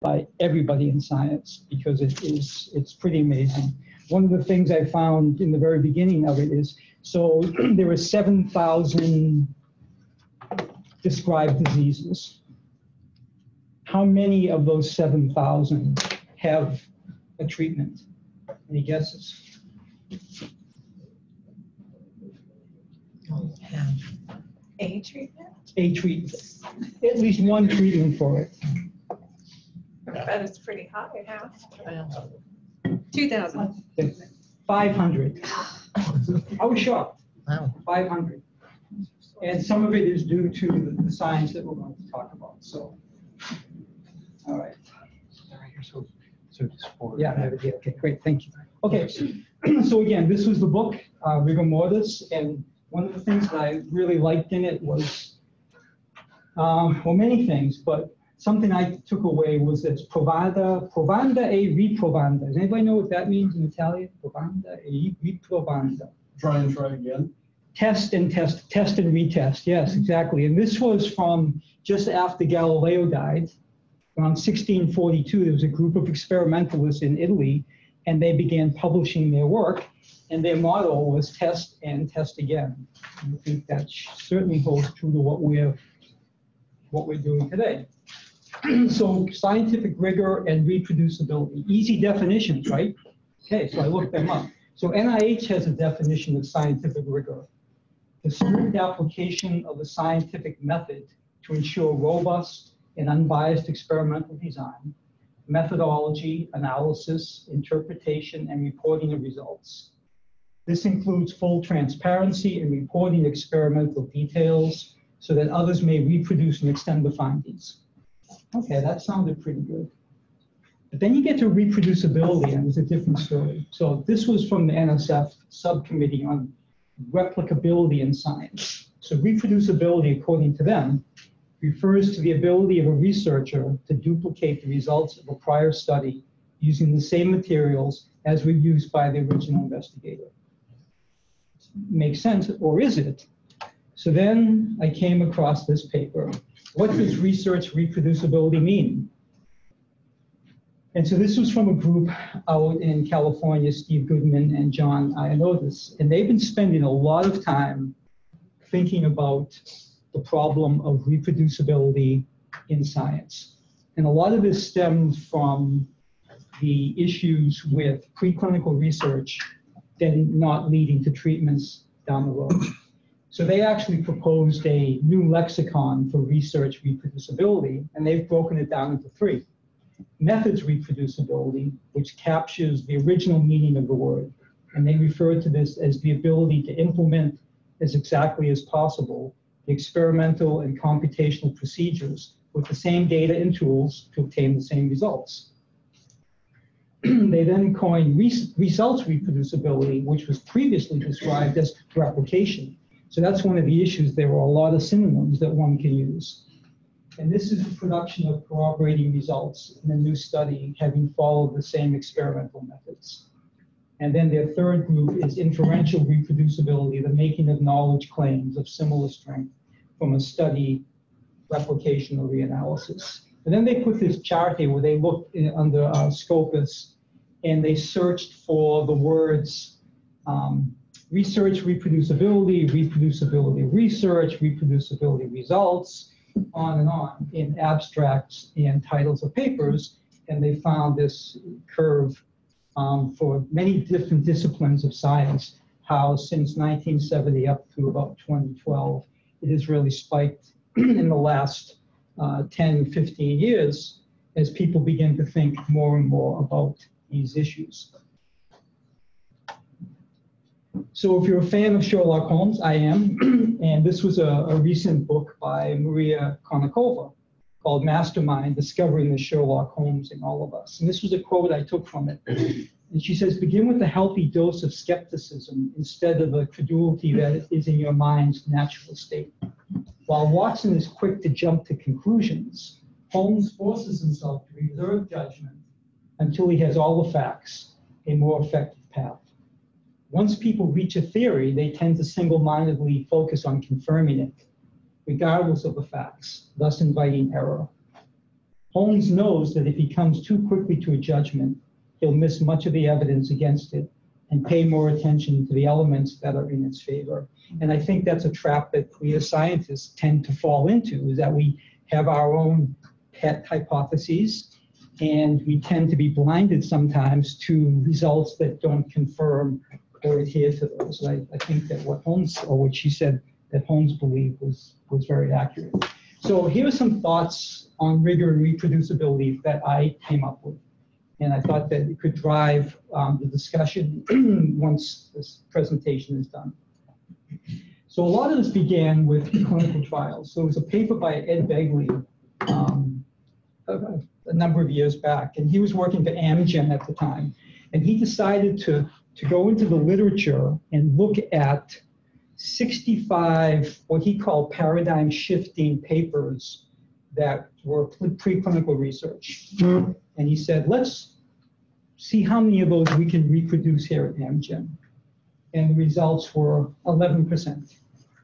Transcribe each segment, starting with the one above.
by everybody in science because it is it's pretty amazing. One of the things I found in the very beginning of it is so there were 7,000 described diseases. How many of those 7,000 have a treatment? Any guesses? have a treatment? A treatment, at least one treatment for it. I bet it's pretty high, half. Well, Two thousand. 500. I was shocked. Wow. 500. And some of it is due to the- the science that we're going to talk about, so. All right, So, so just for. yeah, I have it here. okay, great, thank you. Okay, so again, this was the book, uh, Rigor Mortis, and one of the things that I really liked in it was, um, well, many things, but something I took away was this, provanda, provanda e riprovanda. Does anybody know what that means in Italian? Provanda e riprovanda. Try and try again. Test and test, test and retest, yes, exactly. And this was from just after Galileo died. Around 1642, there was a group of experimentalists in Italy, and they began publishing their work. And their motto was test and test again. And I think that certainly holds true to what we're, what we're doing today. So scientific rigor and reproducibility, easy definitions, right? Okay, so I looked them up. So NIH has a definition of scientific rigor. The smooth application of a scientific method to ensure robust and unbiased experimental design, methodology, analysis, interpretation, and reporting of results. This includes full transparency in reporting experimental details so that others may reproduce and extend the findings. Okay, that sounded pretty good. But then you get to reproducibility, and it's a different story. So this was from the NSF subcommittee on replicability in science. So reproducibility, according to them, refers to the ability of a researcher to duplicate the results of a prior study using the same materials as were used by the original investigator. Makes sense, or is it? So then I came across this paper. What does research reproducibility mean? And so this was from a group out in California, Steve Goodman and John Ioannidis, and they've been spending a lot of time thinking about the problem of reproducibility in science. And a lot of this stems from the issues with preclinical research then not leading to treatments down the road. So they actually proposed a new lexicon for research reproducibility, and they've broken it down into three. Methods reproducibility, which captures the original meaning of the word, and they refer to this as the ability to implement as exactly as possible the experimental and computational procedures with the same data and tools to obtain the same results. they then coined res- results reproducibility, which was previously described as replication. So that's one of the issues. There are a lot of synonyms that one can use. And this is the production of corroborating results in a new study having followed the same experimental methods. And then their third group is inferential reproducibility, the making of knowledge claims of similar strength from a study, replication, or reanalysis. And then they put this chart here where they looked in, under uh, Scopus and they searched for the words um, research reproducibility, reproducibility research, reproducibility results, on and on in abstracts and titles of papers. And they found this curve um, for many different disciplines of science, how since 1970 up through about 2012, it has really spiked in the last uh, 10, 15 years as people begin to think more and more about these issues. So if you're a fan of Sherlock Holmes, I am, and this was a, a recent book by Maria Konnikova called Mastermind, Discovering the Sherlock Holmes in All of Us. And this was a quote I took from it. And she says, begin with a healthy dose of skepticism instead of a credulity that is in your mind's natural state. While Watson is quick to jump to conclusions, Holmes forces himself to reserve judgment until he has all the facts, a more effective path. Once people reach a theory, they tend to single-mindedly focus on confirming it, regardless of the facts, thus inviting error. Holmes knows that if he comes too quickly to a judgment, he'll miss much of the evidence against it and pay more attention to the elements that are in its favor. And I think that's a trap that we as scientists tend to fall into, is that we have our own pet hypotheses and we tend to be blinded sometimes to results that don't confirm or adhere to those. I, I think that what Holmes, or what she said that Holmes believed was, was very accurate. So here are some thoughts on rigor and reproducibility that I came up with. And I thought that it could drive um, the discussion once this presentation is done. So a lot of this began with clinical trials. So it was a paper by Ed Begley um, a, a number of years back, and he was working for Amgen at the time. And he decided to, to go into the literature and look at 65, what he called paradigm shifting papers that were pre- preclinical research. Hmm. And he said, let's see how many of those we can reproduce here at Amgen. And the results were 11%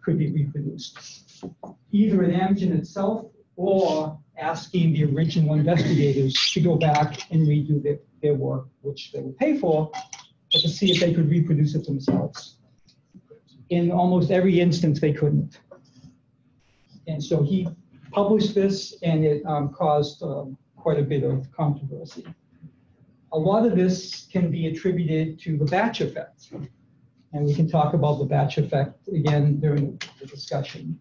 could be reproduced. Either at Amgen itself or asking the original investigators to go back and redo their, their work, which they would pay for, but to see if they could reproduce it themselves. In almost every instance, they couldn't. And so he published this, and it um, caused um, quite a bit of controversy. A lot of this can be attributed to the batch effect. And we can talk about the batch effect again during the discussion.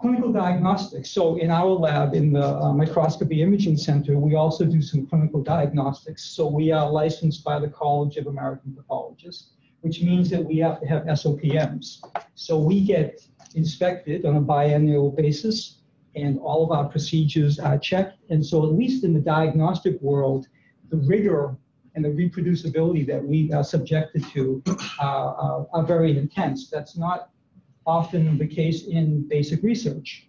Clinical diagnostics. So in our lab, in the uh, microscopy imaging center, we also do some clinical diagnostics. So we are licensed by the College of American Pathologists, which means that we have to have SOPMs. So we get inspected on a biannual basis and all of our procedures are checked. And so at least in the diagnostic world, the rigor and the reproducibility that we are subjected to uh, are, are very intense. That's not often the case in basic research.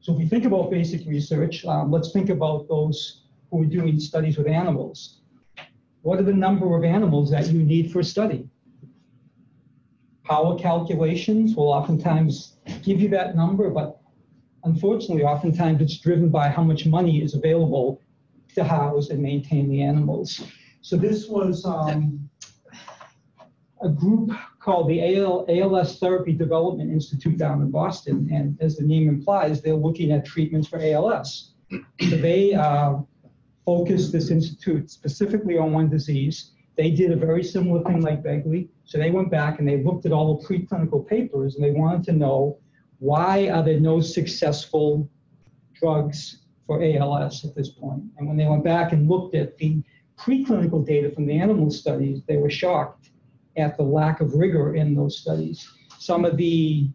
So if we think about basic research, um, let's think about those who are doing studies with animals. What are the number of animals that you need for a study? Power calculations will oftentimes give you that number, but unfortunately, oftentimes it's driven by how much money is available to house and maintain the animals. So this was um, a group called the AL, ALS Therapy Development Institute down in Boston. And as the name implies, they're looking at treatments for ALS. So they uh, focused this institute specifically on one disease. They did a very similar thing like Begley. So they went back and they looked at all the preclinical papers and they wanted to know why are there no successful drugs for ALS at this point? And when they went back and looked at the preclinical data from the animal studies, they were shocked at the lack of rigor in those studies. Some of the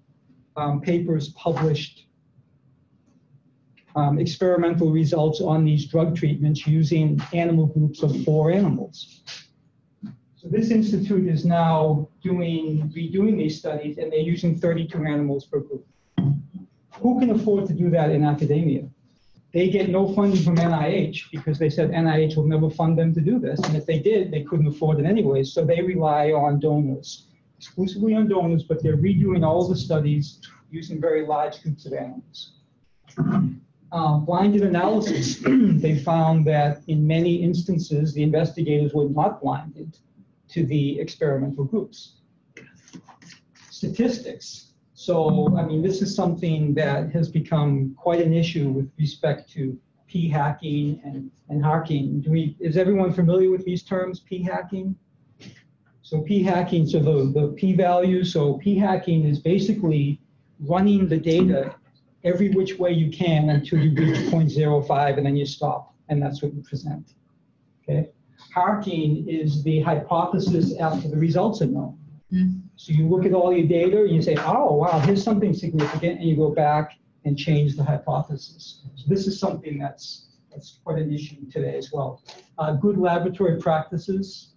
um, papers published um, experimental results on these drug treatments using animal groups of four animals. So this institute is now doing, redoing these studies and they're using 32 animals per group. Who can afford to do that in academia? They get no funding from NIH because they said NIH will never fund them to do this. And if they did, they couldn't afford it anyway. So they rely on donors, exclusively on donors, but they're redoing all the studies using very large groups of animals. Uh, blinded analysis, they found that in many instances, the investigators were not blinded to the experimental groups. Statistics. So, I mean, this is something that has become quite an issue with respect to p hacking and, and HARKing. Do we, is everyone familiar with these terms, p hacking? So p hacking, so the, the p value, so p hacking is basically running the data every which way you can until you reach 0.05 and then you stop, and that's what you present. Okay? Harking is the hypothesis after the results are known. Hmm. So you look at all your data and you say, oh, wow, here's something significant, and you go back and change the hypothesis. So this is something that's, that's quite an issue today as well. Uh, good laboratory practices,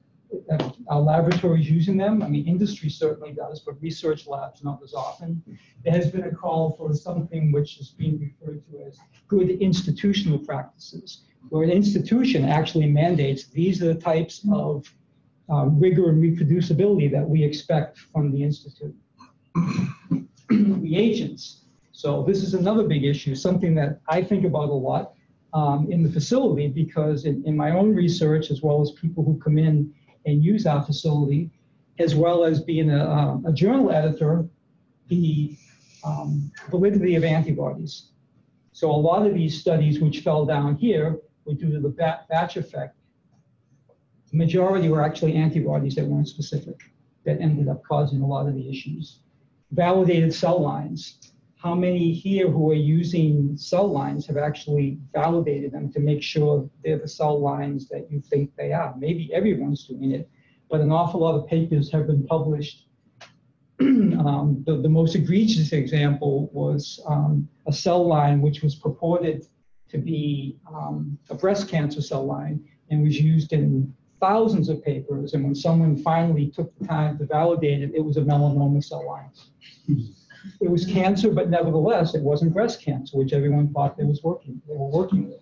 uh, our laboratories using them. I mean, industry certainly does, but research labs not as often. There has been a call for something which is being referred to as good institutional practices, where an institution actually mandates these are the types of uh, rigor and reproducibility that we expect from the institute. Reagents. So this is another big issue, something that I think about a lot um, in the facility because in, in my own research, as well as people who come in and use our facility, as well as being a, um, a journal editor, the um, validity of antibodies. So a lot of these studies which fell down here were due to the ba- batch effect. The majority were actually antibodies that weren't specific that ended up causing a lot of the issues. Validated cell lines. How many here who are using cell lines have actually validated them to make sure they're the cell lines that you think they are? Maybe everyone's doing it, but an awful lot of papers have been published. um, the, the most egregious example was um, a cell line which was purported to be um, a breast cancer cell line and was used in thousands of papers. And when someone finally took the time to validate it, it was a melanoma cell line. It was cancer, but nevertheless, it wasn't breast cancer, which everyone thought they was working, they were working with.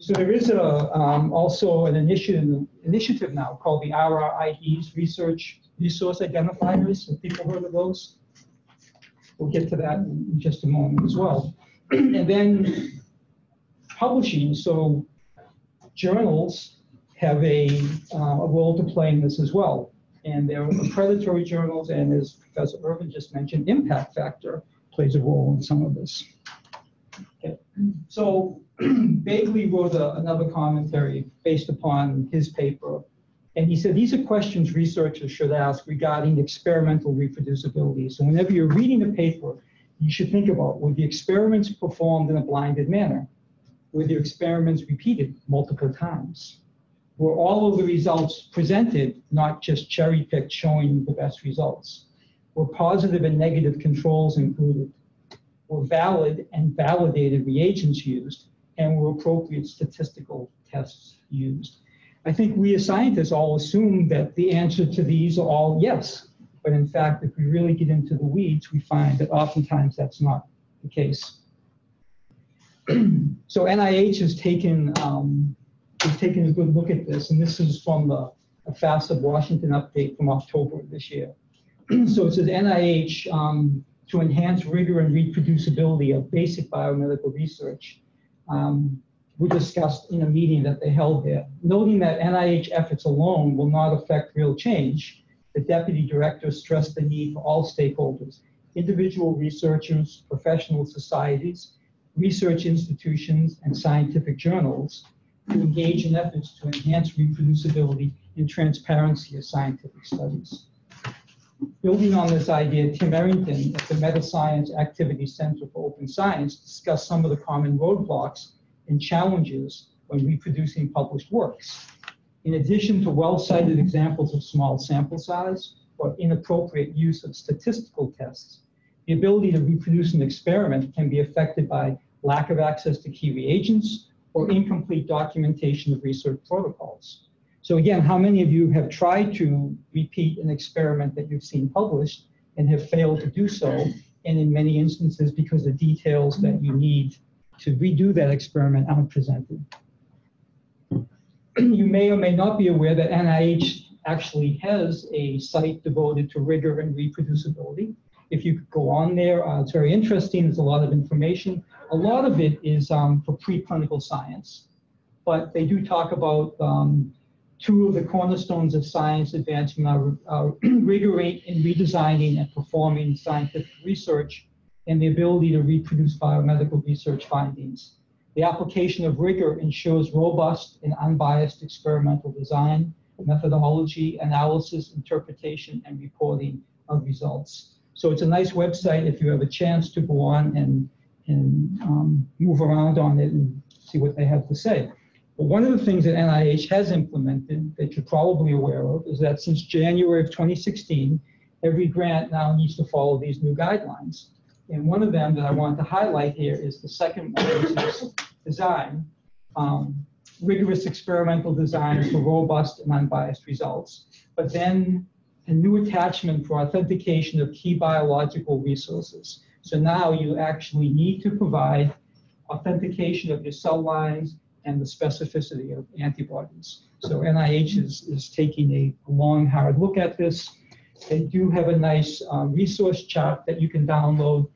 So there is a, um, also an initiative, initiative now called the RRIDs, Research Resource Identifiers. Have people heard of those? We'll get to that in just a moment as well. And then publishing, so journals have a, uh, a role to play in this as well. And there are predatory journals, and as Professor Irvin just mentioned, impact factor plays a role in some of this. Okay. So Begley wrote a, another commentary based upon his paper. And he said, these are questions researchers should ask regarding experimental reproducibility. So whenever you're reading a paper, you should think about, were the experiments performed in a blinded manner? Were the experiments repeated multiple times? Were all of the results presented, not just cherry picked showing the best results? Were positive and negative controls included? Were valid and validated reagents used? And were appropriate statistical tests used? I think we as scientists all assume that the answer to these are all yes. But in fact, if we really get into the weeds, we find that oftentimes that's not the case. so NIH has taken um, has taken a good look at this, and this is from the FASEB Washington update from October of this year. so it says NIH um, to enhance rigor and reproducibility of basic biomedical research um, were discussed in a meeting that they held there. Noting that NIH efforts alone will not affect real change, the deputy director stressed the need for all stakeholders, individual researchers, professional societies, research institutions, and scientific journals to engage in efforts to enhance reproducibility and transparency of scientific studies. Building on this idea, Tim Errington at the Metascience Activity Center for Open Science discussed some of the common roadblocks and challenges when reproducing published works. In addition to well-cited examples of small sample size or inappropriate use of statistical tests, the ability to reproduce an experiment can be affected by lack of access to key reagents or incomplete documentation of research protocols. So again, how many of you have tried to repeat an experiment that you've seen published and have failed to do so? And in many instances, because the details that you need to redo that experiment aren't presented. You may or may not be aware that NIH actually has a site devoted to rigor and reproducibility. If you could go on there, uh, it's very interesting. There's a lot of information. A lot of it is um, for preclinical science, but they do talk about um, two of the cornerstones of science advancing our, our rigor rate in redesigning and performing scientific research and the ability to reproduce biomedical research findings. The application of rigor ensures robust and unbiased experimental design, methodology, analysis, interpretation, and reporting of results. So it's a nice website if you have a chance to go on and, and um, move around on it and see what they have to say. But one of the things that NIH has implemented that you're probably aware of is that since January of 2016, every grant now needs to follow these new guidelines. And one of them that I want to highlight here is the second one, which is design, um, rigorous experimental design for robust and unbiased results. But then a new attachment for authentication of key biological resources. So now you actually need to provide authentication of your cell lines and the specificity of antibodies. So NIH is, is taking a long, hard look at this. They do have a nice uh, resource chart that you can download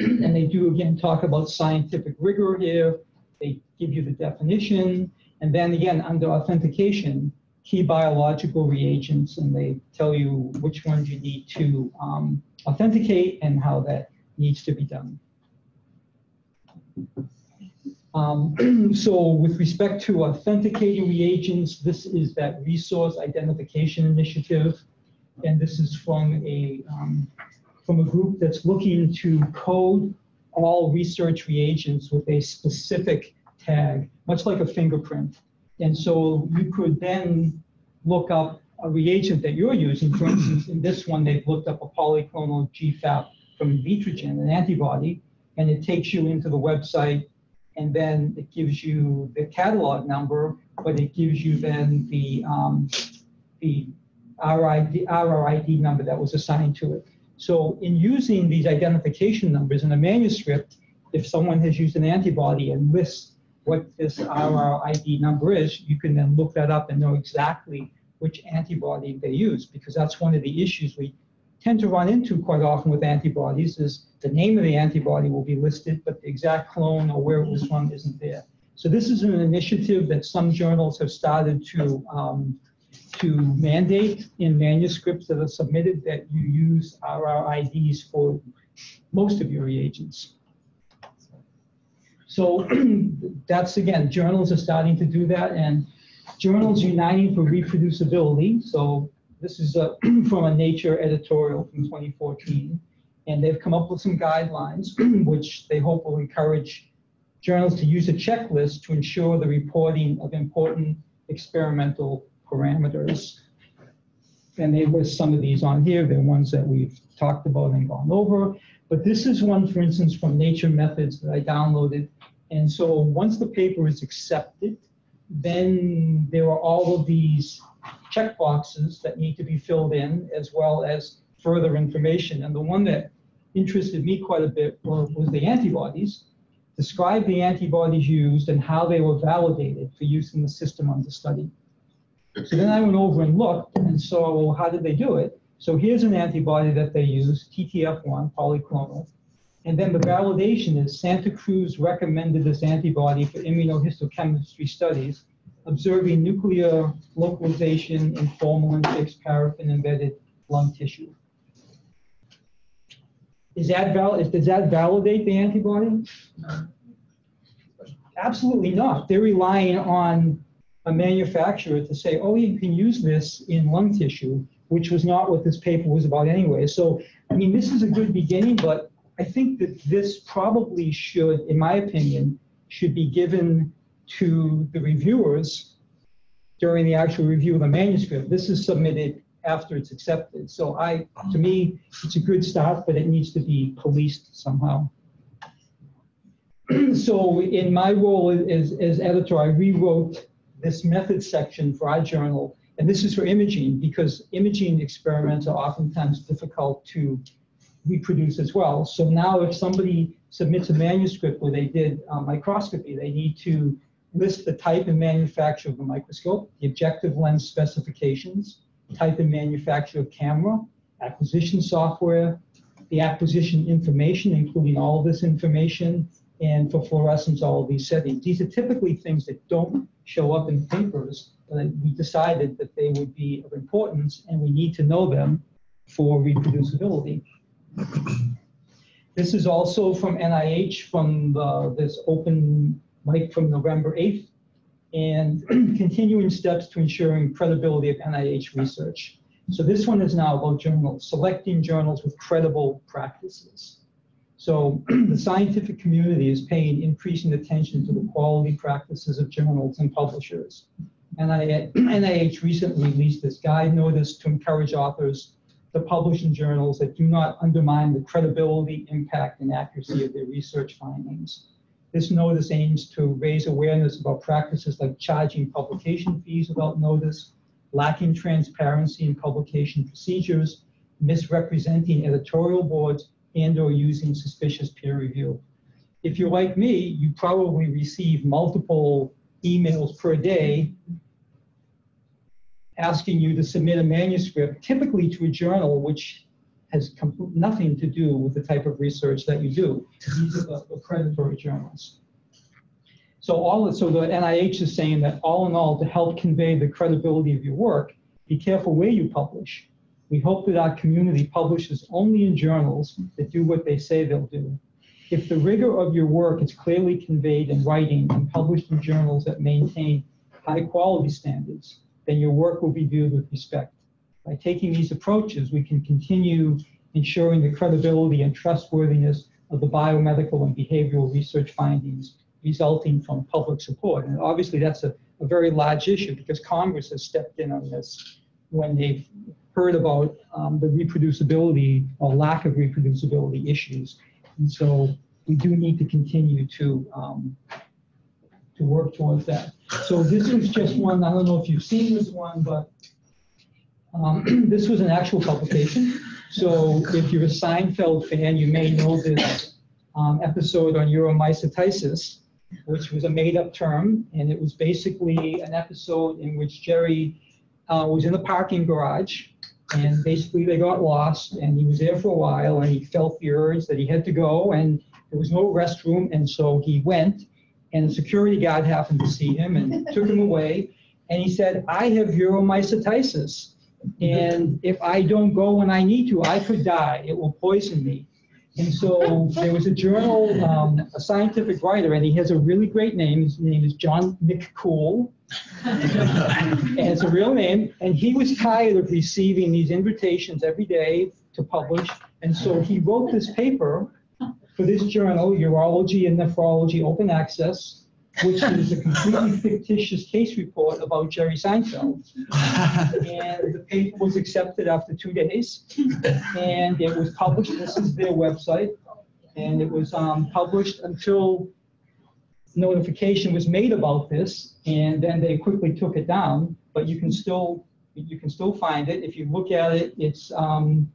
And they do again talk about scientific rigor here. They give you the definition. And then again, under authentication, key biological reagents, and they tell you which ones you need to um, authenticate and how that needs to be done. Um, so with respect to authenticating reagents, this is that resource identification initiative. And this is from a, um, from a group that's looking to code all research reagents with a specific tag, much like a fingerprint. And so you could then look up a reagent that you're using. For instance, in this one, they've looked up a polyclonal GFAP from Vitrogen, an antibody, and it takes you into the website and then it gives you the catalog number, but it gives you then the, um, the RID, RRID number that was assigned to it. So in using these identification numbers in a manuscript, if someone has used an antibody and lists what this RRID number is, you can then look that up and know exactly which antibody they use, because that's one of the issues we tend to run into quite often with antibodies is the name of the antibody will be listed, but the exact clone or where it was from isn't there. So this is an initiative that some journals have started to um, to mandate in manuscripts that are submitted that you use RRIDs for most of your reagents. So that's again, journals are starting to do that, and journals uniting for reproducibility. So this is uh, a, from a Nature editorial from 2014, and they've come up with some guidelines, which they hope will encourage journals to use a checklist to ensure the reporting of important experimental parameters. And they list some of these on here. They're ones that we've talked about and gone over. But this is one, for instance, from Nature Methods that I downloaded. And so once the paper is accepted, then there are all of these check boxes that need to be filled in, as well as further information. And the one that interested me quite a bit was, the antibodies. Describe the antibodies used and how they were validated for use in the system under study. So then I went over and looked and saw, well, how did they do it? So here's an antibody that they use, TTF1, polyclonal. And then the validation is Santa Cruz recommended this antibody for immunohistochemistry studies, observing nuclear localization in formalin-fixed paraffin-embedded lung tissue. Is that val, does that validate the antibody? Absolutely not. They're relying on a manufacturer to say, oh, you can use this in lung tissue, which was not what this paper was about anyway. So, I mean, this is a good beginning, but I think that this probably should, in my opinion, should be given to the reviewers during the actual review of the manuscript. This is submitted after it's accepted. So I, to me, it's a good start, but it needs to be policed somehow. so in my role as, as editor, I rewrote this method section for our journal. And this is for imaging because imaging experiments are oftentimes difficult to reproduce as well. So now if somebody submits a manuscript where they did uh, microscopy, they need to list the type and manufacture of the microscope, the objective lens specifications, type and manufacture of camera, acquisition software, the acquisition information, including all this information, and for fluorescence, all of these settings. These are typically things that don't show up in papers, but we decided that they would be of importance and we need to know them for reproducibility. This is also from NIH, from the, this open mic from November 8th, and continuing steps to ensuring credibility of NIH research. So this one is now about journals, selecting journals with credible practices. So the scientific community is paying increasing attention to the quality practices of journals and publishers. And NIH recently released this guide notice to encourage authors to publish in journals that do not undermine the credibility, impact, and accuracy of their research findings. This notice aims to raise awareness about practices like charging publication fees without notice, lacking transparency in publication procedures, misrepresenting editorial boards, and or using suspicious peer review. If you're like me, you probably receive multiple emails per day asking you to submit a manuscript, typically to a journal which has nothing to do with the type of research that you do. These are the predatory journals. So all, so the NIH is saying that all in all, to help convey the credibility of your work, be careful where you publish. We hope that our community publishes only in journals that do what they say they'll do. If the rigor of your work is clearly conveyed in writing and published in journals that maintain high quality standards, then your work will be viewed with respect. By taking these approaches, we can continue ensuring the credibility and trustworthiness of the biomedical and behavioral research findings resulting from public support. And obviously, that's a, a very large issue because Congress has stepped in on this when they've heard about um, the reproducibility or lack of reproducibility issues. And so we do need to continue to um, to work towards that. So this was just one, I don't know if you've seen this one, but um, this was an actual publication. So if you're a Seinfeld fan, you may know this um, episode on uromysitisis, which was a made-up term, and it was basically an episode in which Jerry uh, was in the parking garage, and basically they got lost, and he was there for a while, and he felt the urge that he had to go, and there was no restroom, and so he went, and the security guard happened to see him and took him away, and he said, "I have uromysitisis." And if I don't go when I need to, I could die. It will poison me. And so there was a journal, um, a scientific writer, and he has a really great name. His name is John McCool. and it's a real name. And he was tired of receiving these invitations every day to publish. And so he wrote this paper for this journal, Urology and Nephrology Open Access, which is a completely fictitious case report about Jerry Seinfeld. And the paper was accepted after two days. And it was published, this is their website. And it was um, published until notification was made about this. And then they quickly took it down. But you can still, you can still find it. If you look at it, it's, um,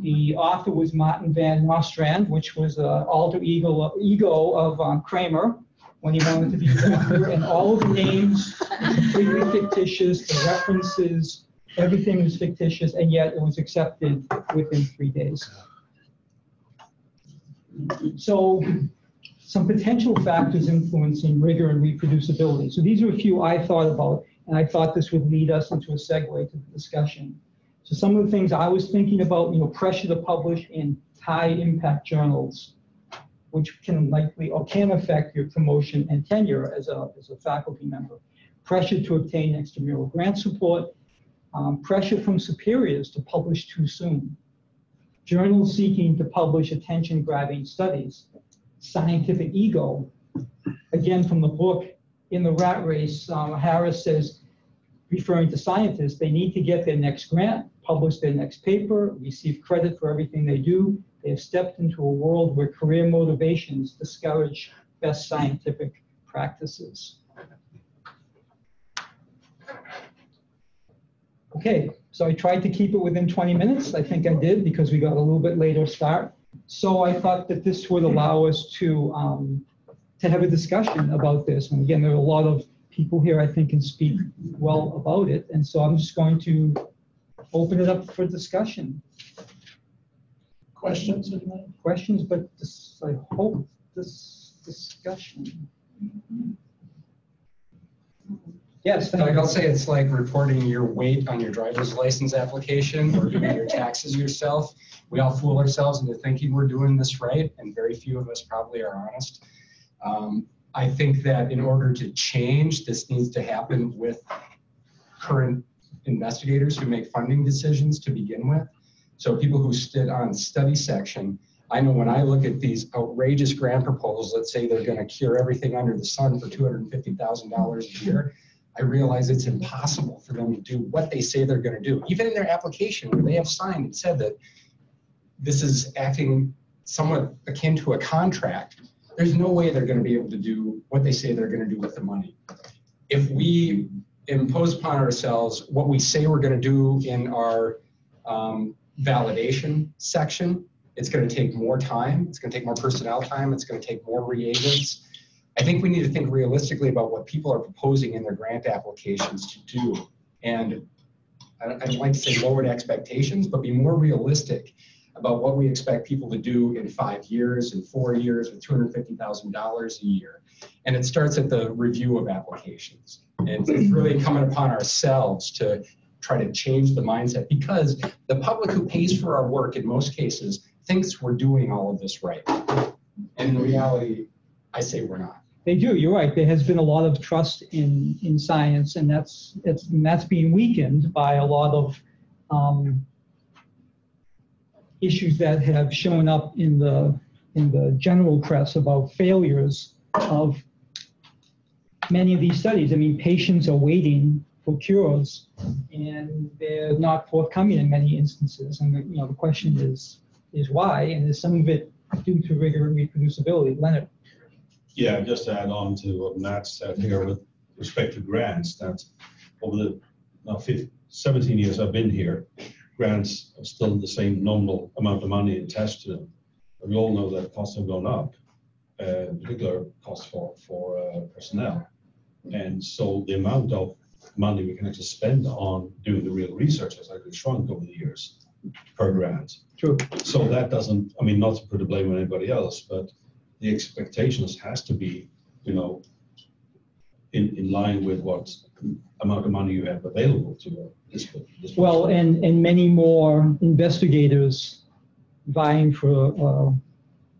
the author was Martin Van Nostrand, which was an alter ego, ego of um, Kramer when he wanted to be the author. And all of the names completely fictitious, the references, everything was fictitious, and yet it was accepted within three days. So some potential factors influencing rigor and reproducibility. So these are a few I thought about, and I thought this would lead us into a segue to the discussion. So some of the things I was thinking about, you know, pressure to publish in high impact journals, which can likely or can affect your promotion and tenure as a, as a faculty member. Pressure to obtain extramural grant support, um, pressure from superiors to publish too soon, journals seeking to publish attention grabbing studies, scientific ego. Again, from the book, In the Rat Race, um, Harris says, referring to scientists, they need to get their next grant, publish their next paper, receive credit for everything they do. They have stepped into a world where career motivations discourage best scientific practices. Okay, so I tried to keep it within 20 minutes. I think I did because we got a little bit later start. So I thought that this would allow us to, um, to have a discussion about this. And again, there are a lot of people here I think can speak well about it. And so I'm just going to open it up for discussion. Questions? Questions, but this, I hope this discussion. Yes, thank Like you. I'll say it's like reporting your weight on your driver's license application or doing your taxes yourself. We all fool ourselves into thinking we're doing this right, and very few of us probably are honest. Um, I think that in order to change, this needs to happen with current investigators who make funding decisions to begin with. So people who sit on study section, I know when I look at these outrageous grant proposals that say they're going to cure everything under the sun for $250,000 a year, I realize it's impossible for them to do what they say they're going to do. Even in their application where they have signed and said that this is acting somewhat akin to a contract, there's no way they're going to be able to do what they say they're going to do with the money. If we impose upon ourselves what we say we're going to do in our um, validation section, it's going to take more time. It's going to take more personnel time. It's going to take more reagents. I think we need to think realistically about what people are proposing in their grant applications to do. And I don't, I don't like to say lowered expectations, but be more realistic. About what we expect people to do in five years, in four years, with $250,000 a year. And it starts at the review of applications. And it's really coming upon ourselves to try to change the mindset because the public who pays for our work in most cases thinks we're doing all of this right. And in reality, I say we're not. They do, you're right. There has been a lot of trust in, in science and that's, it's, and that's being weakened by a lot of um, issues that have shown up in the, in the general press about failures of many of these studies. I mean, patients are waiting for cures and they're not forthcoming in many instances. And, you know, the question is, is why? And is some of it due to rigor and reproducibility? Leonard? Yeah, just to add on to what Matt said here with respect to grants, that over the uh, now 15, 17 years I've been here, grants are still the same nominal amount of money attached to them. But we all know that costs have gone up, uh, in particular costs for, for uh, personnel. And so the amount of money we can actually spend on doing the real research has actually shrunk over the years per grant. True. So that doesn't, I mean, not to put the blame on anybody else, but the expectations has to be, you know, in, in line with what amount of money you have available to this. this- Well, and, and many more investigators vying for uh,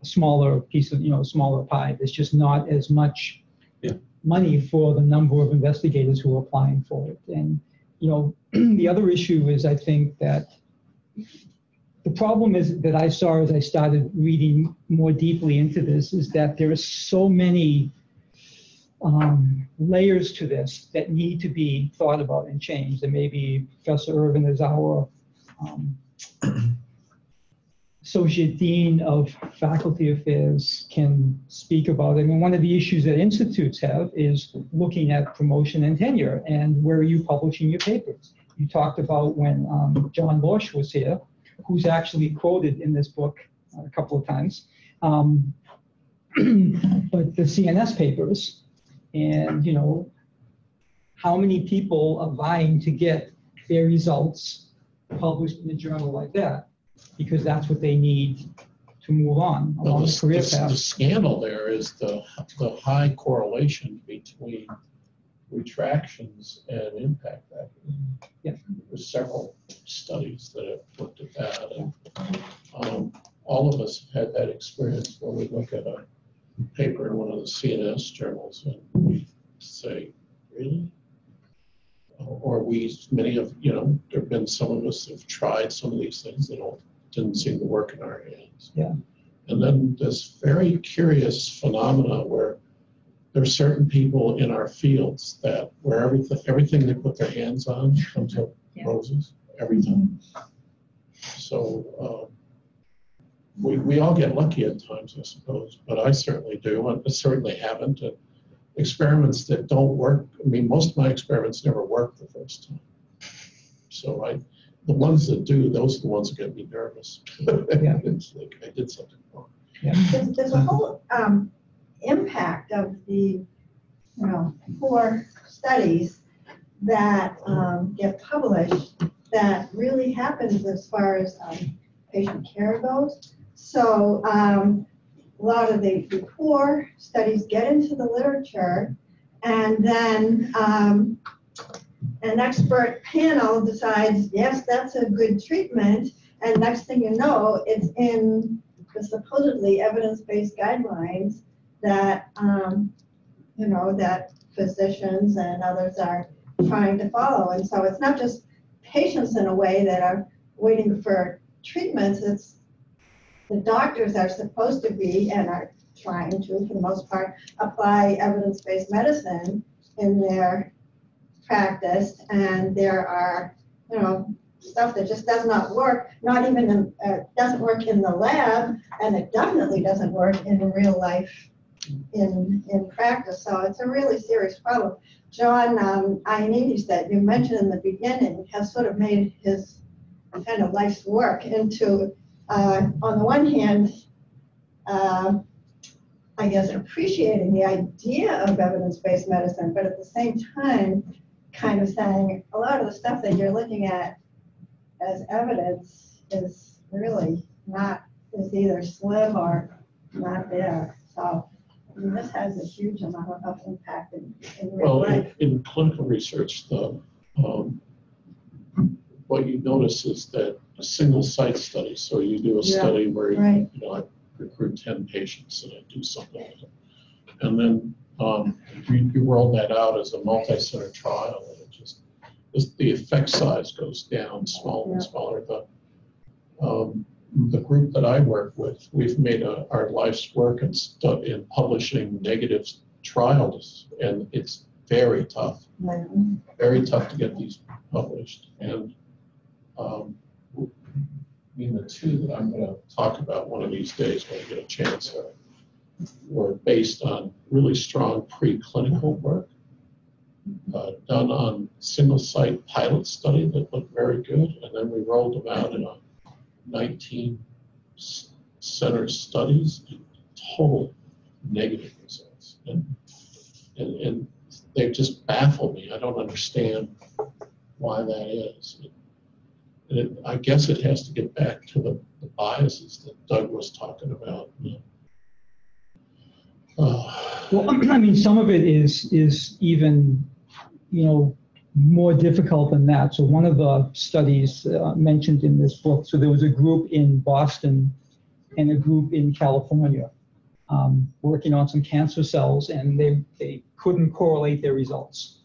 a smaller piece of, you know, smaller pie. There's just not as much Yeah. money for the number of investigators who are applying for it. And, you know, the other issue is, I think that the problem is that I saw as I started reading more deeply into this is that there are so many um, layers to this that need to be thought about and changed. And maybe Professor Irvin is our um, associate dean of faculty affairs can speak about it. I mean, one of the issues that institutes have is looking at promotion and tenure and where are you publishing your papers. You talked about when um, John Losh was here, who's actually quoted in this book a couple of times. Um, but the CNS papers, and you know, how many people are vying to get their results published in a journal like that? Because that's what they need to move on Well, along the, the career the- the scandal there is the, the high correlation between retractions and impact factors. Yeah. There's several studies that have looked at that, and, um, all of us have had that experience where we look at a paper in one of the CNS journals and we say, really? Or we, many of, you know, there've been some of us have tried some of these things that don't, didn't seem to work in our hands. Yeah. And then this very curious phenomena where there are certain people in our fields that where everything, everything they put their hands on comes up Yeah. roses, everything. So, um, we, we all get lucky at times, I suppose, but I certainly do, and I certainly haven't. And Experiments that don't work, I mean, most of my experiments never work the first time. So I, the ones that do, those are the ones that get me nervous. Yeah. It's like I did something wrong. There's, there's a whole, um, impact of the, you know, four studies that, um, get published that really happens as far as, um, patient care goes. So, um, a lot of the, poor studies get into the literature and then, um, an expert panel decides, yes, that's a good treatment. And next thing you know, it's in the supposedly evidence-based guidelines that, um, you know, that physicians and others are trying to follow. And so it's not just patients in a way that are waiting for treatments, it's the doctors are supposed to be and are trying to, for the most part, apply evidence-based medicine in their practice. And there are, you know, stuff that just does not work, not even, in, uh, doesn't work in the lab, and it definitely doesn't work in real life in, in practice. So it's a really serious problem. John um, Ioannidis that you mentioned in the beginning has sort of made his kind of life's work into, uh, on the one hand, uh, I guess appreciating the idea of evidence-based medicine, but at the same time, kind of saying a lot of the stuff that you're looking at as evidence is really not, is either slim or not there. So, I mean, this has a huge amount of- impact in, in real Well, in, in clinical research, the, um, what you notice is that a single site study, so you do a Yeah, study where, you right. know, I recruit ten patients and I do something. with them. And then, um, you, you roll that out as a multi-center trial and it just, this- the effect size goes down smaller and Yeah. smaller. The, um, the group that I work with, we've made a, our life's work in stu- in publishing negative trials and it's very tough very tough to get these published. And um, mean, the two that I'm going to talk about one of these days when I get a chance are, were based on really strong preclinical work uh, done on single site pilot study that looked very good. And then we rolled them out in a 19 center studies, and total negative results. And, and, and they just baffle me. I don't understand why that is. It, I guess it has to get back to the, the biases that Doug was talking about. Uh, Well, I mean, some of it is, is even, you know, more difficult than that. So one of the studies uh, mentioned in this book, so there was a group in Boston and a group in California um, working on some cancer cells, and they, they couldn't correlate their results.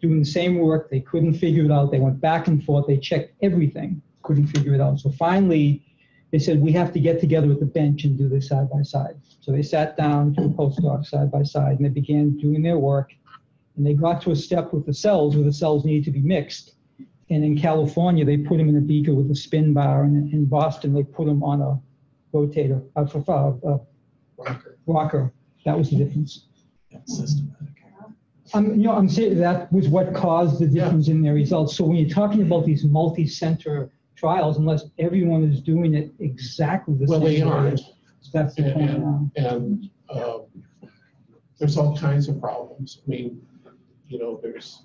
Doing the same work, they couldn't figure it out. They went back and forth. They checked everything, couldn't figure it out. So finally, they said, we have to get together at the bench and do this side by side. So they sat down, two postdocs side by side, and they began doing their work. And they got to a step with the cells where the cells needed to be mixed. And in California, they put them in a beaker with a spin bar, and in Boston, they put them on a rotator, a, a, a Rocker. rocker. That was the difference. Systematic. Um, you know, I'm saying that was what caused the difference in their results. So when you're talking about these multi-center trials, unless everyone is doing it exactly the Well, they same way, aren't. that's the point. And, and um, there's all kinds of problems. I mean, you know, there's,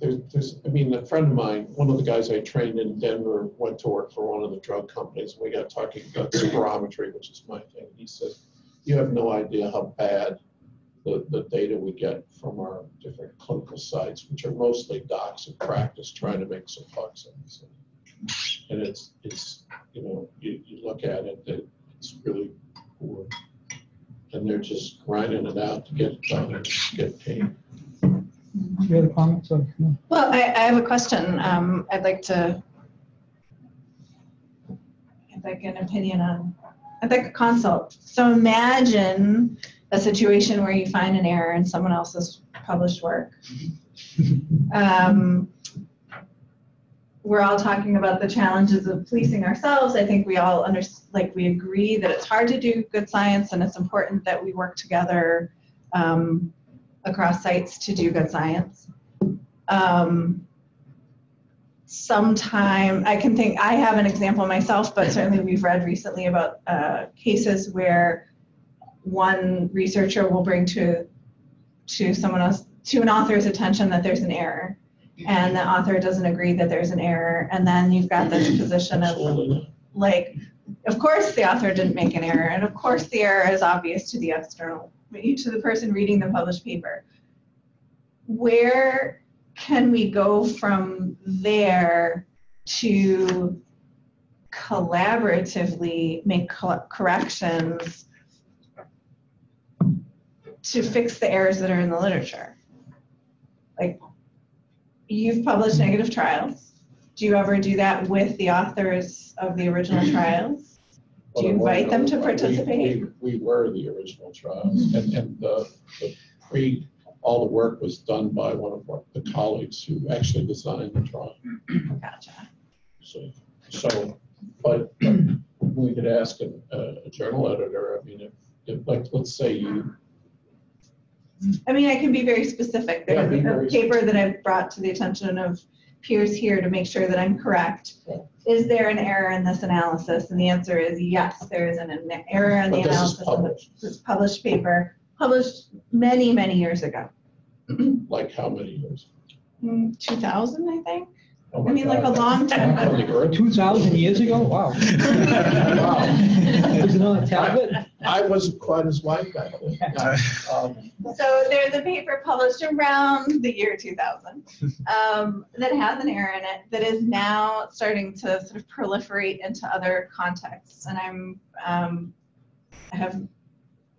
there's, there's, I mean, a friend of mine, one of the guys I trained in Denver went to work for one of the drug companies. We got talking about spirometry, which is my thing. He said, you have no idea how bad the, the data we get from our different clinical sites, which are mostly docs in practice trying to make some bucks. on this. And it's, it's, you know, you, you look at it, it- it's really poor. And they're just grinding it out to get it done and get paid. You other comments? or- no? Well, I, I have a question. Um, I'd like to, I'd like an opinion on, I'd like a consult. So imagine a situation where you find an error in someone else's published work. Um, we're all talking about the challenges of policing ourselves. I think we all under, like, we agree that it's hard to do good science and it's important that we work together um, across sites to do good science. Um, sometime, I can think, I have an example myself, but certainly we've read recently about uh, cases where one researcher will bring to, to someone else, to an author's attention that there's an error. And the author doesn't agree that there's an error. And then you've got this position of like, of course the author didn't make an error, and of course the error is obvious to the external, to the person reading the published paper. Where can we go from there to collaboratively make co- corrections to fix the errors that are in the literature? Like, you've published negative trials. Do you ever do that with the authors of the original trials? Do you invite them to participate? We, we were the original trials and, and the, the pre, all the work was done by one of our- the colleagues who actually designed the trial. Gotcha. So, so, but we could ask a, a journal editor, I mean, if, if, like, let's say you, I mean, I can be very specific. Yeah, There's be a very paper that I've brought to the attention of peers here to make sure that I'm correct. Yeah. Is there an error in this analysis? And the answer is yes, there is an an error in the but this is analysis of the- published, this published paper, published many, many years ago. like how many years? Hmm, 2000, I think. Oh my I mean, like a God, long time back on the earth. 2,000 years ago? Wow. Wow. Was it on a tablet? I wasn't quite as white back then. Um, So there's a paper published around the year 2000 um, that has an error in it that is now starting to sort of proliferate into other contexts. And I'm, um, I have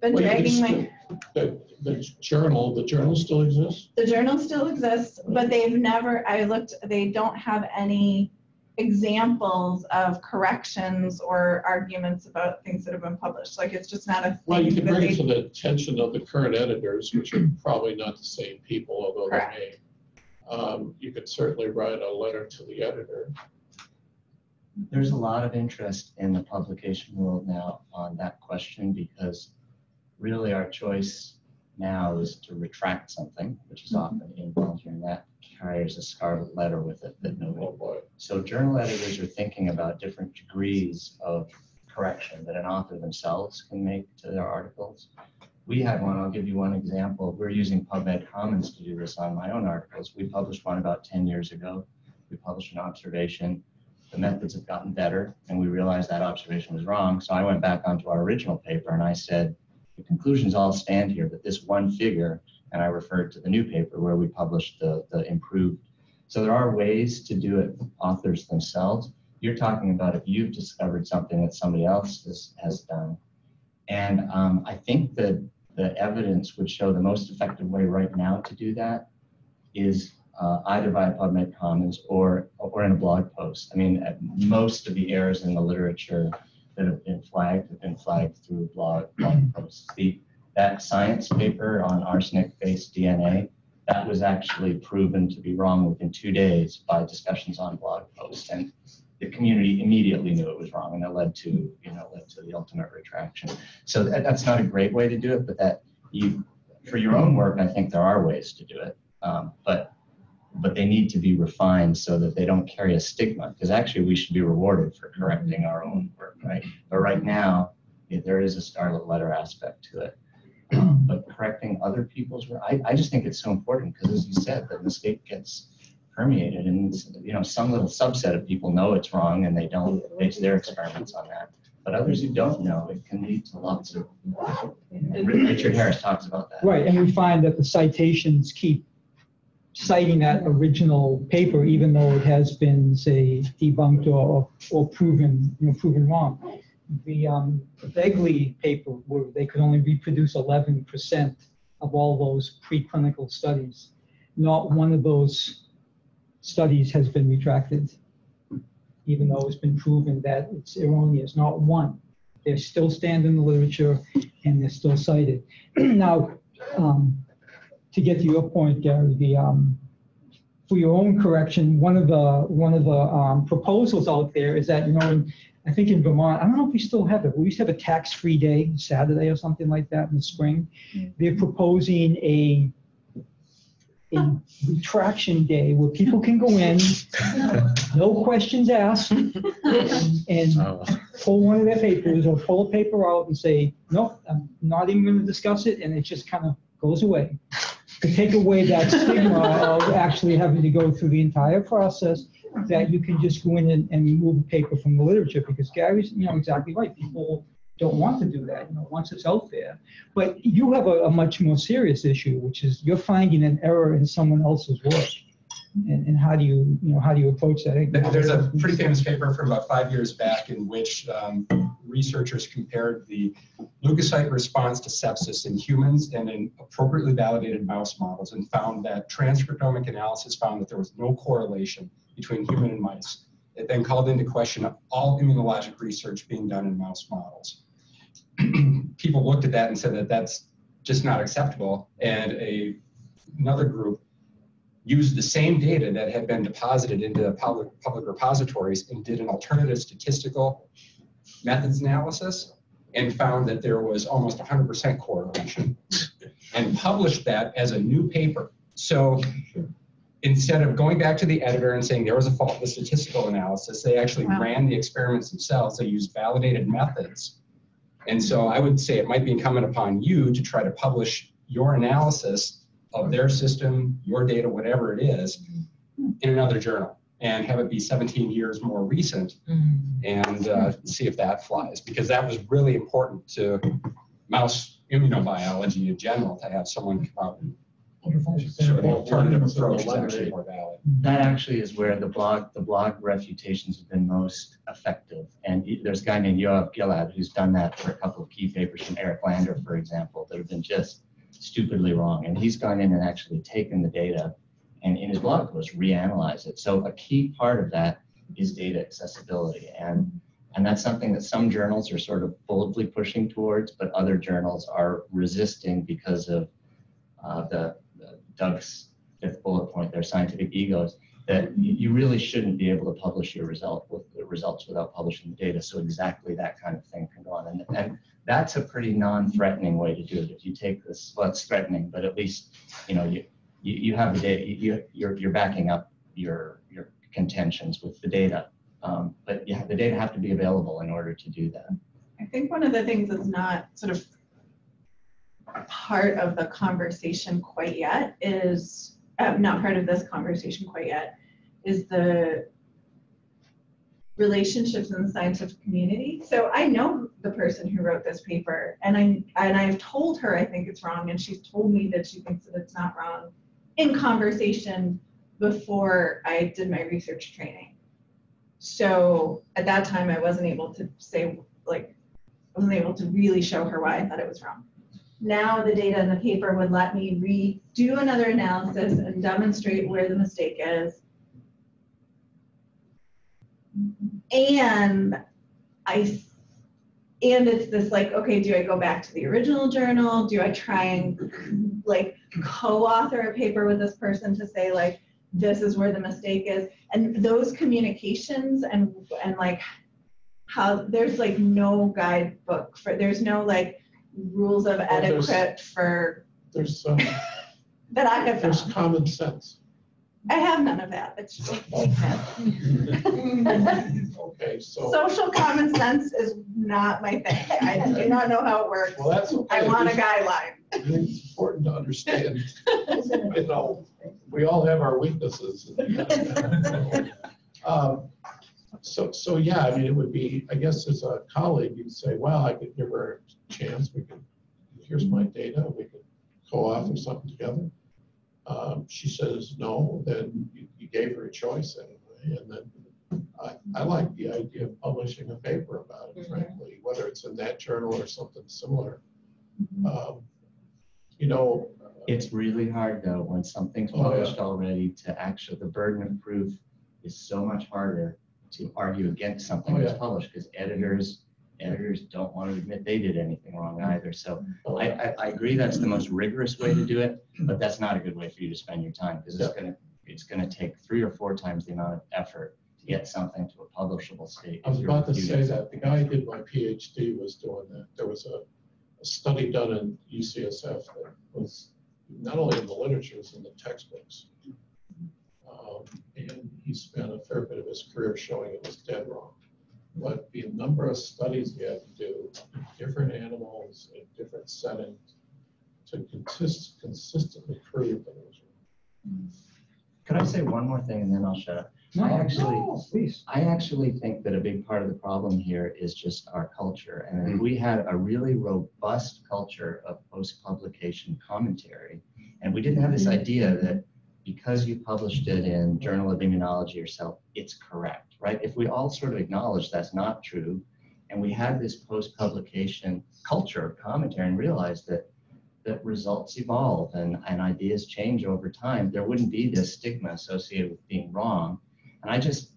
been well, you can dragging my, still- The, the journal, the journal still exists? the journal still exists, but they've never, I looked, they don't have any examples of corrections or arguments about things that have been published. Like it's just not a Well, you thing can that bring it they to the attention of the current editors, which are probably not the same people, although they may. Um, You could certainly write a letter to the editor. There's a lot of interest in the publication world now on that question because really our choice now is to retract something, which is mm-hmm. often involuntary, and that carries a scarlet letter with it that nobody. Oh, boy. So journal editors are thinking about different degrees of correction that an author themselves can make to their articles. We had one, I'll give you one example. We're using PubMed Commons to do this on my own articles. We published one about 10 years ago. We published an observation. The methods have gotten better, and we realized that observation was wrong. So I went back onto our original paper and I said, the conclusions all stand here, but this one figure, and I referred to the new paper where we published the, the improved. So there are ways to do it, authors themselves. You're talking about if you've discovered something that somebody else has, has done. And um, I think that the evidence would show the most effective way right now to do that is uh, either via PubMed Commons or, or in a blog post. I mean, most of the errors in the literature that have been flagged have been flagged through blog, blog posts. The, that science paper on arsenic-based DNA, that was actually proven to be wrong within two days by discussions on blog posts. And the community immediately knew it was wrong and that led to, you know, led to the ultimate retraction. So that, that's not a great way to do it, but that you, for your own work, I think there are ways to do it. Um, but but they need to be refined so that they don't carry a stigma because actually we should be rewarded for correcting our own work right? But right now yeah, there is a scarlet letter aspect to it. Um, but correcting other people's work I, I just think it's so important because as you said the mistake gets permeated and you know some little subset of people know it's wrong and they don't base their experiments on that. But others who don't know it can lead to lots of richard harris talks about that. Right, and we find that the citations keep citing that original paper, even though it has been, say, debunked or, or proven, you know, proven wrong. The um, Begley paper, where they could only reproduce 11% of all those preclinical studies. Not one of those studies has been retracted, even though it's been proven that it's erroneous, not one. They still stand in the literature and they're still cited. Now, um, to get to your point, Gary, the, um, for your own correction, one of the, one of the, um, proposals out there is that, you know, in- I think in Vermont, I don't know if we still have it, we used to have a tax-free day, Saturday or something like that in the spring. They're proposing a, a retraction day where people can go in, no questions asked, and Oh. pull one of their papers or pull a paper out and say, nope, I'm not even going to discuss it, and it just kind of goes away. To take away that stigma of actually having to go through the entire process, that you can just go in and, and remove a paper from the literature, because Gary's, you know, exactly right. People don't want to do that, you know, once it's out there. But you have a, a much more serious issue, which is you're finding an error in someone else's work. And, and how do you, you know, how do you approach that? There's a pretty famous paper from about five years back in which um, researchers compared the leukocyte response to sepsis in humans and in appropriately validated mouse models and found that transcriptomic analysis found that there was no correlation between human and mice. It then called into question all immunologic research being done in mouse models. People looked at that and said that that's just not acceptable. And a, another group used the same data that had been deposited into public, public repositories and did an alternative statistical methods analysis and found that there was almost 100% correlation and published that as a new paper. So instead of going back to the editor and saying there was a fault in the statistical analysis, they actually Wow. ran the experiments themselves. They used validated methods. And so I would say it might be incumbent upon you to try to publish your analysis of their system, your data, whatever it is, in another journal. and have it be 17 years more recent and uh, see if that flies. Because that was really important to mouse immunobiology in general, to have someone come out and sort of alternative approach is actually more valid. That actually is where the blog, the blog refutations have been most effective. And there's a guy named Yoav Gilad who's done that for a couple of key papers from Eric Lander, for example, that have been just stupidly wrong. And he's gone in and actually taken the data and in his blog post reanalyzed it. So a key part of that is data accessibility. And, and that's something that some journals are sort of boldly pushing towards, but other journals are resisting because of uh, the the Doug's fifth bullet point, their scientific egos, that you, really shouldn't be able to publish your result with results without publishing the data. So exactly that kind of thing can go on. And, and that's a pretty non-threatening way to do it. If you take this, well, it's threatening, but at least, you know, you, you, you have the data, you, you're, you're backing up your, your contentions with the data. Um, but have, the data have to be available in order to do that. I think one of the things that's not sort of part of the conversation quite yet is, uh, not part of this conversation quite yet, is the relationships in the scientific community. So I know the person who wrote this paper and I, and I've told her I think it's wrong and she's told me that she thinks that it's not wrong in conversation before I did my research training. So at that time, I wasn't able to say, like, I wasn't able to really show her why I thought it was wrong. Now the data in the paper would let me redo another analysis and demonstrate where the mistake is. And I, and it's this like, okay, do I go back to the original journal? Do I try and like co-author a paper with this person to say like, this is where the mistake is? And those communications and, and like how, there's like no guidebook for, there's no like rules of there's- etiquette for, There's, um, that I have there's found. common sense. I have none of that. It's just, Okay, so, social common sense is not my thing. I do not know how it works. well, that's okay. I want a guideline. I think It's important to understand, you know, we all have our weaknesses. Um, So, so yeah, I mean, it would be, I guess as a colleague, you'd say, well, I could give her a chance, we could, here's my data, we could co-author something together. Um, She says no, then you, you gave her a choice anyway, and then I, I like the idea of publishing a paper about it, Mhm. frankly, whether it's in that journal or something similar. Um, You know, It's really hard though, when something's Oh, yeah. published already, to actually, the burden of proof is so much harder to argue against something Oh, that's published, because editors, editors don't want to admit they did anything wrong mm-hmm. either. So mm-hmm. I, I, I agree that's the most rigorous way to do it, mm-hmm. but that's not a good way for you to spend your time, because it's gonna, it's gonna take three or four times the amount of effort to get something to a publishable state. I was about to say that, the guy who did my PhD was doing that. There was a, a study done in UCSF that was not only in the literature, it was in the textbooks. Um, And he spent a fair bit of his career showing it was dead wrong. But the number of studies we had to do, in different animals in different settings, to consist, consistently prove that it was wrong. Could I say one more thing and then I'll shut up? I actually, No, Please. I actually think that a big part of the problem here is just our culture. And if we had a really robust culture of post-publication commentary, and we didn't have this mm-hmm. idea that because you published it in Journal of Immunology or Cell, it's correct, right? If we all sort of acknowledge that's not true, and we had this post-publication culture of commentary and realized that that results evolve and, and ideas change over time, there wouldn't be this stigma associated with being wrong. And I just,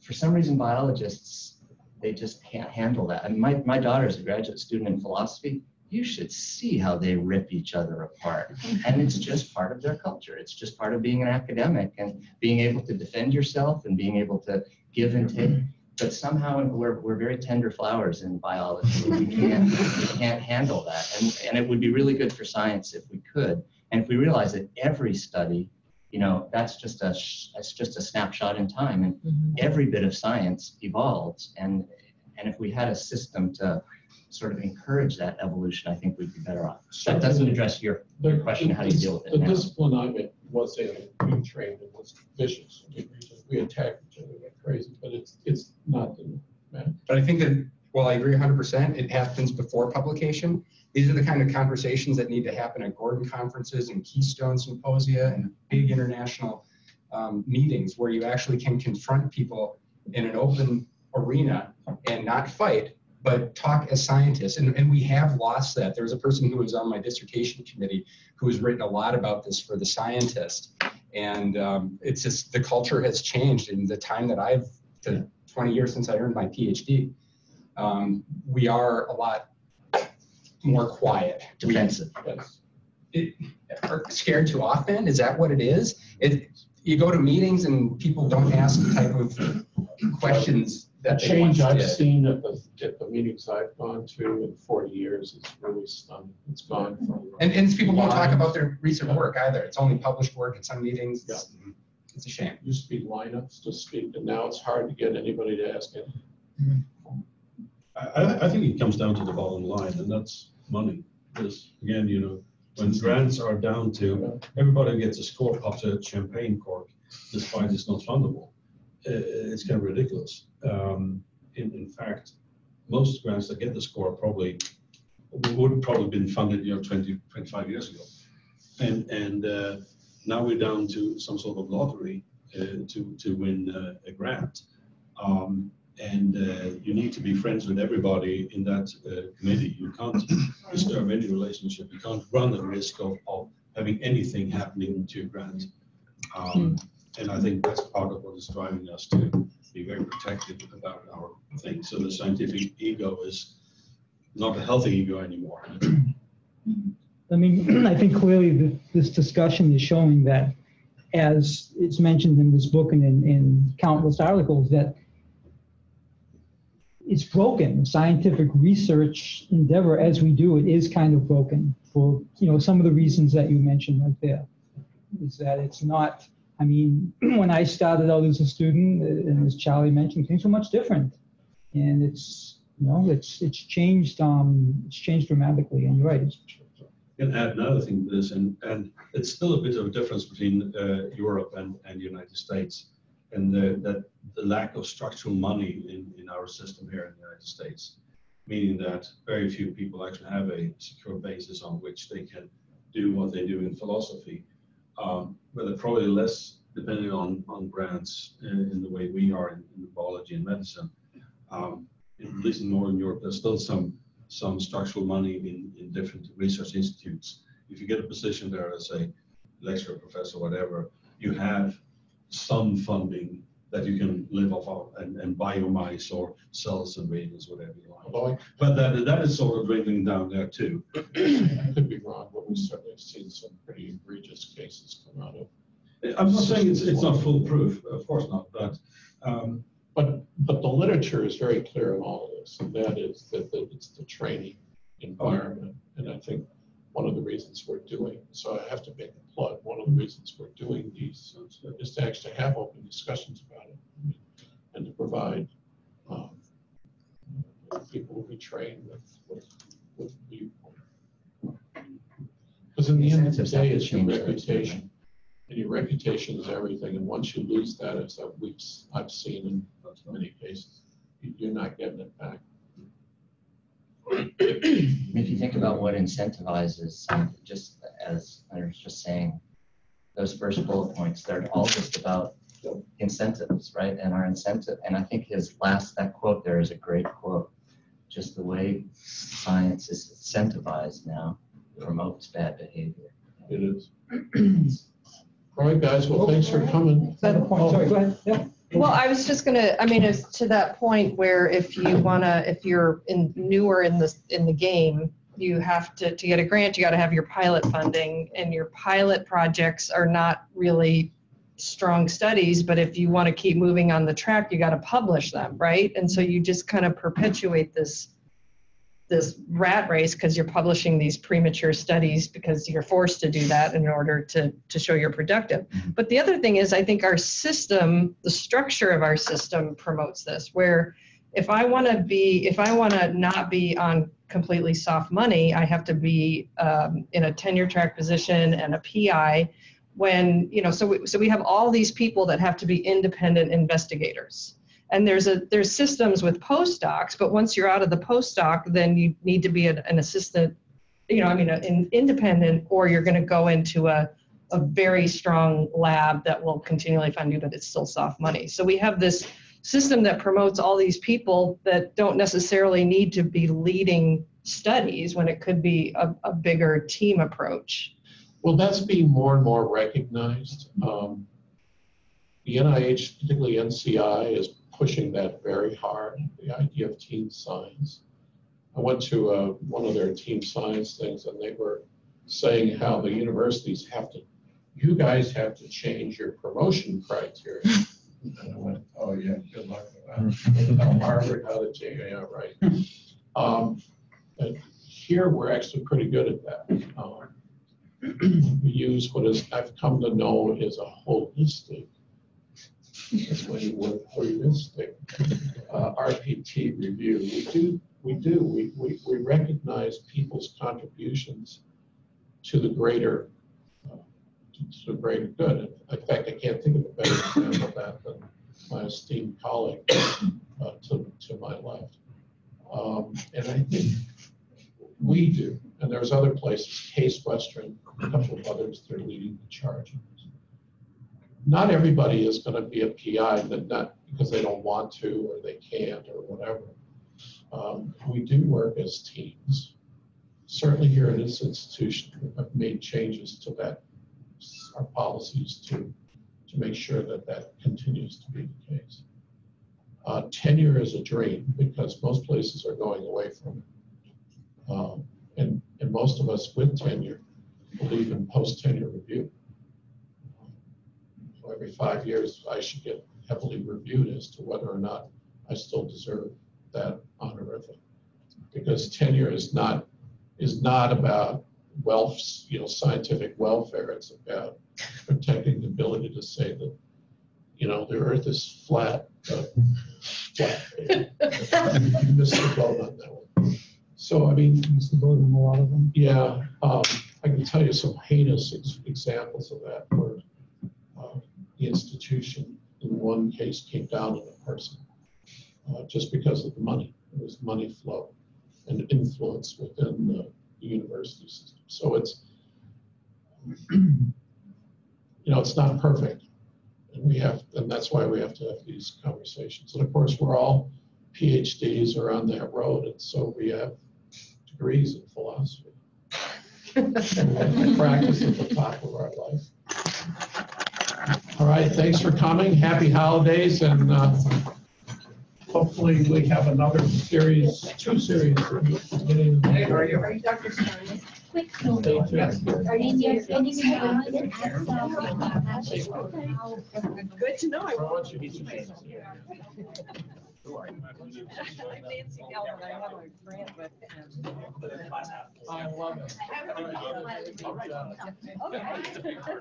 for some reason, biologists, they just can't handle that. And my, my daughter's a graduate student in philosophy. You should see how they rip each other apart. Mm-hmm. And it's just part of their culture. It's just part of being an academic and being able to defend yourself and being able to give and take. Mm-hmm. But somehow we're, we're very tender flowers in biology. We can't, we can't handle that. And, and it would be really good for science if we could. And if we realize that every study you know, that's just a, sh- that's just a snapshot in time and mm-hmm. every bit of science evolves. And, and if we had a system to sort of encourage that evolution, I think we'd be better off. That doesn't address your, The question, how do you deal with it The now? discipline I'm in was in, we trained in was vicious. We read we attack each other like crazy, but it's, it's not the, man. But I think that, while I agree hundred percent, it happens before publication. These are the kind of conversations that need to happen at Gordon conferences and Keystone Symposia and big international um, meetings where you actually can confront people in an open arena and not fight, but talk as scientists. And, and we have lost that. There was a person who was on my dissertation committee who has written a lot about this for the scientist. And um, it's just, the culture has changed in the time that I've, the 20 years since I earned my PhD. Um, we are a lot more quiet. We Defensive. Yes. are scared to offend. Is that what it is? It, you go to meetings and people don't ask the type of questions that they once change I've did. seen at the, at the meetings I've gone to in forty years is really stunning. It's gone from. And, and people won't talk about their recent work either. It's only published work at some meetings. It's- It's a shame. Used to be lineups to speak, and now it's hard to get anybody to ask it. I, I, I think it comes down to the bottom line, and that's money. Because again, you know, when grants are down to, everybody gets a score, pops a champagne cork, despite it's not fundable. Uh, it's kind of ridiculous. Um, in, in fact, most grants that get the score probably would probably been funded, you know, 20, 25 years ago. And, and uh, now we're down to some sort of lottery uh, to, to win uh, a grant. Um, and uh, you need to be friends with everybody in that uh, committee. You can't disturb any relationship. You can't run the risk of, of having anything happening to your grant. Um, and I think that's part of what is driving us to be very protective about our things. So the scientific ego is not a healthy ego anymore. I mean, I think clearly that this discussion is showing that, as it's mentioned in this book and in, in countless articles, that it's broken. Scientific research endeavor, as we do it, is kind of broken for, you know, some of the reasons that you mentioned right there. Is that it's not, I mean, when I started out as a student, uh, and as Charlie mentioned, things were much different. And it's, you know, it's, it's changed, um, it's changed dramatically, and you're right, it's can add another thing to this, and, and it's still a bit of a difference between uh, Europe and, and the United States. And the, that the lack of structural money in, in our system here in the United States, meaning that very few people actually have a secure basis on which they can do what they do in philosophy. Um, but they're probably less depending on, on grants in, in the way we are in, in biology and medicine. Um, at least in Northern Europe, there's still some some structural money in, in different research institutes. If you get a position there as a lecturer, professor, whatever, you have some funding that you can live off of and, and buy your mice or cells and reagents, whatever you like. Although But that, that is sort of dwindling down there too. I could be wrong, but we certainly have seen some pretty egregious cases come out of. I'm not saying it's, it's not foolproof, of course not, but um, But, but the literature is very clear on all of this, and that is that, that it's the training environment. And I think one of the reasons we're doing, so I have to make a plug, one of the reasons we're doing these is to actually have open discussions about it and to provide um, people will be trained with, with, with viewpoint. Because in the end of the day, it's your reputation. And your reputation is everything, and once you lose that, as I've- seen in many cases, you're not getting it back. If you think about what incentivizes, just as I was just saying, those first bullet points, they're all just about incentives, right? And our incentive, and I think his last, that quote there is a great quote. Just the way science is incentivized now promotes bad behavior. It is. All right, guys, well, thanks for coming. Is that a point? Sorry, go ahead. Yeah. Well, I was just gonna, I mean, it's to that point where if you wanna, if you're in, newer in this, in the game, you have to, to get a grant, you gotta have your pilot funding, and your pilot projects are not really strong studies, but if you wanna keep moving on the track, you gotta publish them, right? And so you just kind of perpetuate this, this rat race, because you're publishing these premature studies, because you're forced to do that in order to, to show you're productive. But the other thing is, I think our system, the structure of our system promotes this, where if I want to be, if I want to not be on completely soft money, I have to be um, in a tenure track position and a PI, when, you know, so we, so we have all these people that have to be independent investigators. And there's a, there's systems with postdocs, but once you're out of the postdoc, then you need to be an, an assistant, you know, I mean, an independent, or you're going to go into a, a very strong lab that will continually fund you, but it's still soft money. So we have this system that promotes all these people that don't necessarily need to be leading studies when it could be a, a bigger team approach. Well, that's being more and more recognized. Um, The NIH, particularly NCI, is pushing that very hard, the idea of team science. I went to uh, one of their team science things and they were saying how the universities have to, you guys have to change your promotion criteria. And I went, oh yeah, good luck with that. Harvard how to change, yeah, right. Um, Here, we're actually pretty good at that. Um, we use what is, I've come to know is a holistic, that's when you word holistic, uh, RPT review. We do, we do, we, we, we recognize people's contributions to the greater, uh, to the greater good. In fact, I can't think of a better example of that than my esteemed colleague uh, to, to my left. Um, And I think we do, and there's other places, Case Western, a couple of others, they're leading the charge. Not everybody is gonna be a PI, but not because they don't want to, or they can't, or whatever. Um, We do work as teams. Certainly here at this institution, we've made changes to that, our policies to, to make sure that that continues to be the case. Uh, Tenure is a dream, because most places are going away from it. Um, And, and most of us with tenure believe in post-tenure review. Every five years, I should get heavily reviewed as to whether or not I still deserve that honorific. Because tenure is not, is not about wealth, you know, scientific welfare. It's about protecting the ability to say that, you know, the earth is flat, but flat. You missed the boat on that one. So, I mean, Mr. Bowden, a lot of them. yeah, um, I can tell you some heinous ex- examples of that where uh, the institution in one case came down on a person uh, just because of the money. It was money flow and influence within the the university system. So it's, you know, it's not perfect. And we have, and that's why we have to have these conversations. And of course, we're all PhDs are on that road, and so we have degrees in philosophy. And we have to Practice at the top of our life. All right, thanks for coming. Happy holidays, and uh, hopefully we have another series, two series. beginning of the Hey, how are you? Dr. Quick. Stay tuned. Are you there? Can you go on and Good to know. I want meet. Nancy I have a grant with I love it.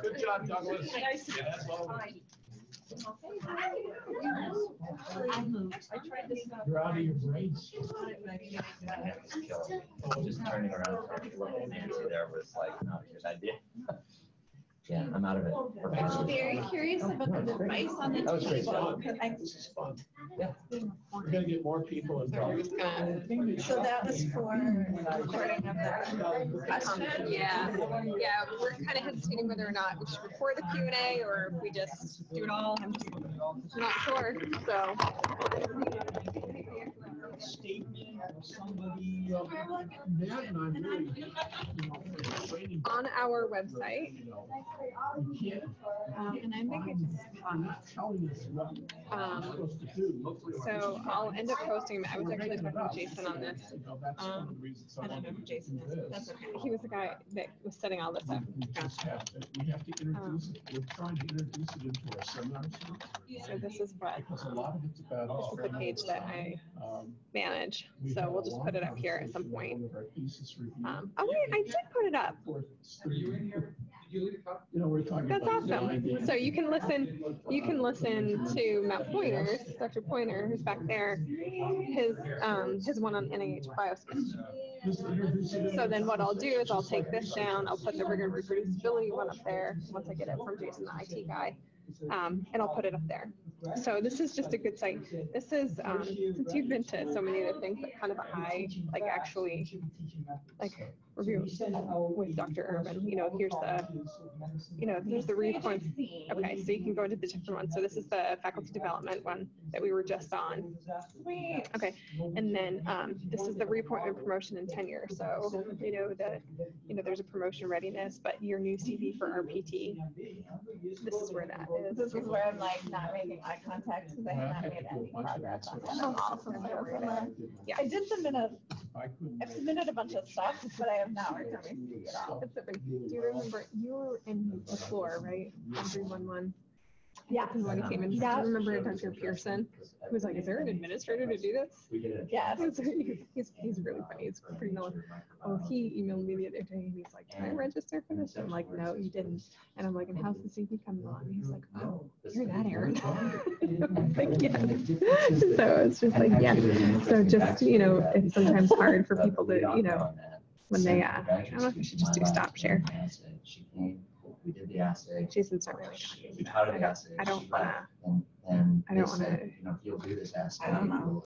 Good job, Douglas. I moved. I tried this. You're out of your brains. Just turning around, Nancy there was like, no, here's idea. Yeah, I'm out of it. I'm very curious about the device on the That was great. table. 'cause I- This is fun. Yeah. We're gonna get more people involved. So that was for recording of the question. Yeah, yeah, we're kind of hesitating whether or not we should record the Q and A or if we just do it all. I'm just not sure, so. Statement or somebody, uh, that, and I'm really, you know, waiting. On our website, You can't- um, and I think it's, I'm not telling us what we're um, supposed to do. so I'll end up posting, I was actually talking to Jason on this. You know, that's one of the Um, I don't know who Jason is. That's okay. He was the guy that was setting all this up. We have to, we have to introduce it, we're trying to introduce it into our seminars. So this is what, Because a lot of it's about. this is the page that I Um, manage, we so we'll just put it up here at some point. Um, oh wait, I did put it up. for student- You know, we're talking That's awesome. So you can listen, you can listen to Matt Poynter's, Dr. Poynter, who's back there, his, um, his one on NIH Biosphere. So then what I'll do is I'll take this down, I'll put the rigor reproducibility one up there, once I get it from Jason, the IT guy. Um, and I'll put it up there. So this is just a good site. This is, um, since you've been to so many other things, but kind of high, like actually, like review with Dr. Urban, you know, here's the, you know, here's the repoints. Okay, so you can go into the different ones. So this is the faculty development one that we were just on. Okay, and then um, this is the reappointment, promotion, and tenure. So, you know, the, you know, there's a promotion readiness, but your new CV for RPT, this is where that is. This is where I'm like not making eye contact because I have not made any progress on that. Yeah. I did submit a, I couldn't I've submitted a bunch of stuff, but I have not worked on my CV at all. It's a big- Do you remember, you were in the floor, right? On 311. Yeah. When he came in, do you Yeah. remember Dr. Pearson? Who was like, is there an administrator to do this? Yes. He's, he's really funny. He's pretty mellow. Oh, he emailed me the other day and he's like, can I register for this? I'm like, no, you didn't. And I'm like, and how's the CV coming along? And he's like, oh, you're that Aaron. I'm like, yeah. So it's just like, yeah. So just, you know, it's sometimes hard for people to, you know, when they, uh, I don't know if we should just do stop share. She came, we did the assay. Jason's not really talking. We touted the assay. I don't she wanna- left, And, and I they don't wanna- said, you know, if you'll do this assay. I don't know.